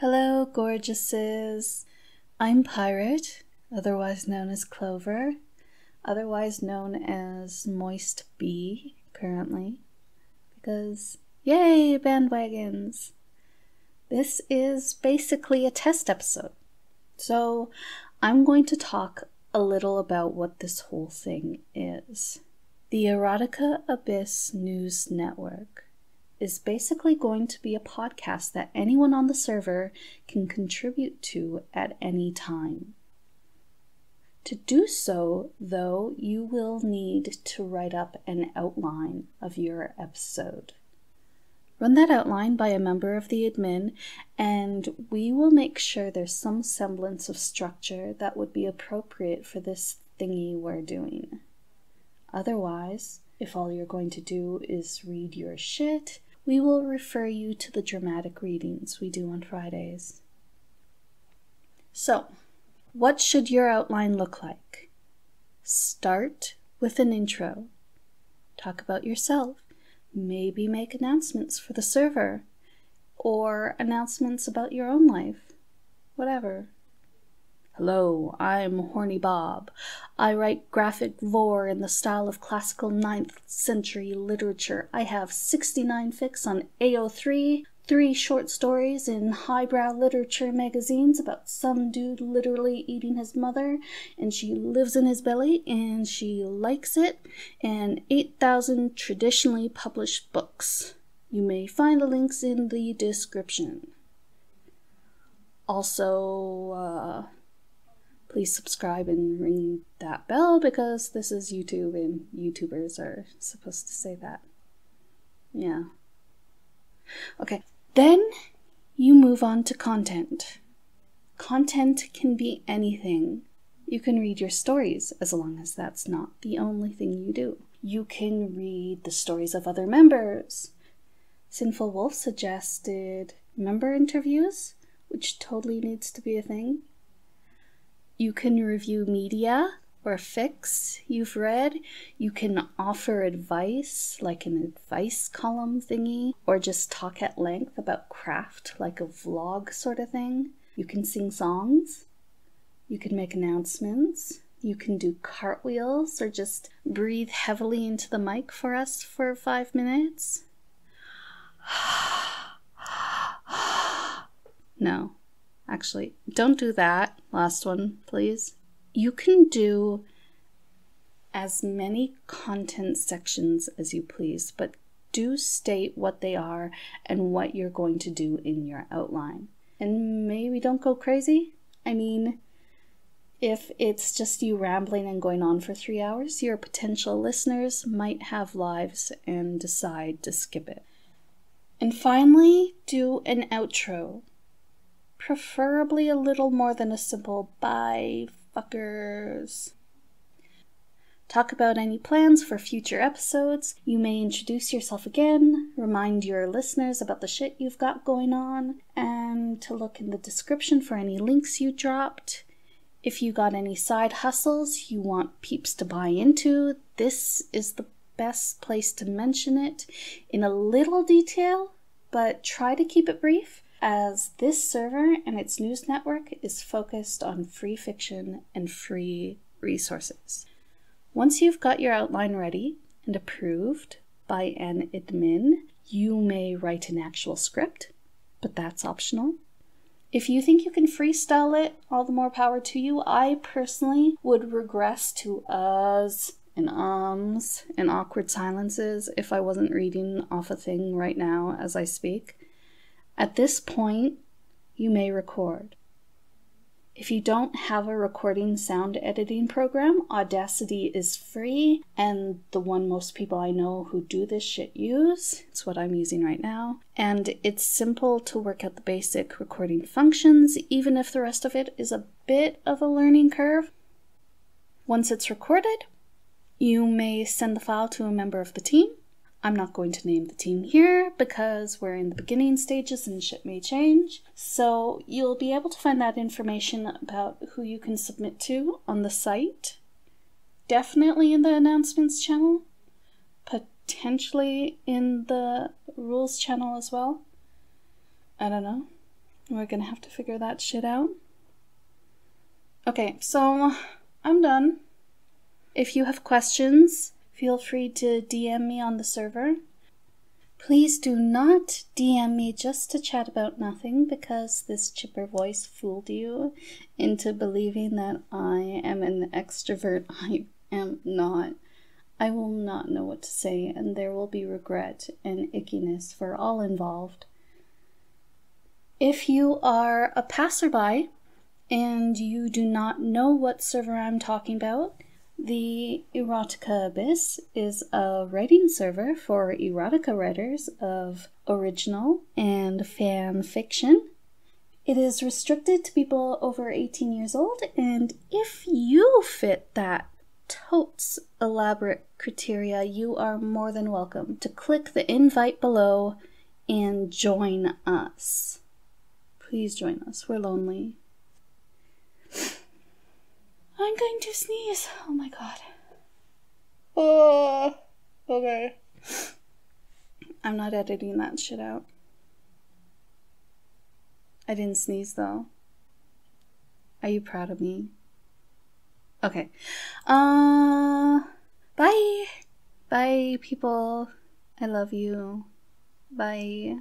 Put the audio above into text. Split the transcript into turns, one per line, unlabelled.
Hello, gorgeouses. I'm Pirate, otherwise known as Clover, otherwise known as Moist Bee currently, because yay, bandwagons! This is basically a test episode. So I'm going to talk a little about what this whole thing is. The Erotica Abyss News Network is basically going to be a podcast that anyone on the server can contribute to at any time. To do so, though, you will need to write up an outline of your episode. Run that outline by a member of the admin, and we will make sure there's some semblance of structure that would be appropriate for this thingy we're doing. Otherwise, if all you're going to do is read your shit, we will refer you to the dramatic readings we do on Fridays. So, what should your outline look like? Start with an intro. Talk about yourself. Maybe make announcements for the server or announcements about your own life. Whatever. Hello, I'm Horny Bob. I write graphic lore in the style of classical 9th century literature. I have 69 fics on AO3, three short stories in highbrow literature magazines about some dude literally eating his mother, and she lives in his belly and she likes it, and 8,000 traditionally published books. You may find the links in the description. Also, uh, please subscribe and ring that bell because this is YouTube and YouTubers are supposed to say that. Yeah. Okay, then you move on to content. Content can be anything. You can read your stories as long as that's not the only thing you do. You can read the stories of other members. Sinful Wolf suggested member interviews, which totally needs to be a thing. You can review media or fics you've read. You can offer advice, like an advice column thingy, or just talk at length about craft, like a vlog sort of thing. You can sing songs. You can make announcements. You can do cartwheels or just breathe heavily into the mic for us for five minutes. no, Actually, don't do that. Last one, please. You can do as many content sections as you please, but do state what they are and what you're going to do in your outline. And maybe don't go crazy. I mean, if it's just you rambling and going on for three hours, your potential listeners might have lives and decide to skip it. And finally, do an outro preferably a little more than a simple bye, fuckers. Talk about any plans for future episodes. You may introduce yourself again, remind your listeners about the shit you've got going on, and to look in the description for any links you dropped. If you got any side hustles you want peeps to buy into, this is the best place to mention it in a little detail, but try to keep it brief as this server and its news network is focused on free fiction and free resources. Once you've got your outline ready and approved by an admin, you may write an actual script, but that's optional. If you think you can freestyle it, all the more power to you. I personally would regress to uhs and ums and awkward silences if I wasn't reading off a thing right now as I speak. At this point, you may record. If you don't have a recording sound editing program, Audacity is free and the one most people I know who do this shit use. It's what I'm using right now. And it's simple to work out the basic recording functions, even if the rest of it is a bit of a learning curve. Once it's recorded, you may send the file to a member of the team I'm not going to name the team here because we're in the beginning stages and shit may change. So you'll be able to find that information about who you can submit to on the site. Definitely in the announcements channel, potentially in the rules channel as well. I don't know. We're gonna have to figure that shit out. Okay, so I'm done. If you have questions, feel free to DM me on the server. Please do not DM me just to chat about nothing because this chipper voice fooled you into believing that I am an extrovert. I am not. I will not know what to say, and there will be regret and ickiness for all involved. If you are a passerby and you do not know what server I'm talking about, the Erotica Abyss is a writing server for erotica writers of original and fan fiction. It is restricted to people over 18 years old, and if you fit that totes elaborate criteria, you are more than welcome to click the invite below and join us. Please join us. We're lonely. I'm going to sneeze. Oh my god. Oh, okay. I'm not editing that shit out. I didn't sneeze though. Are you proud of me? Okay. Uh bye. Bye people. I love you. Bye.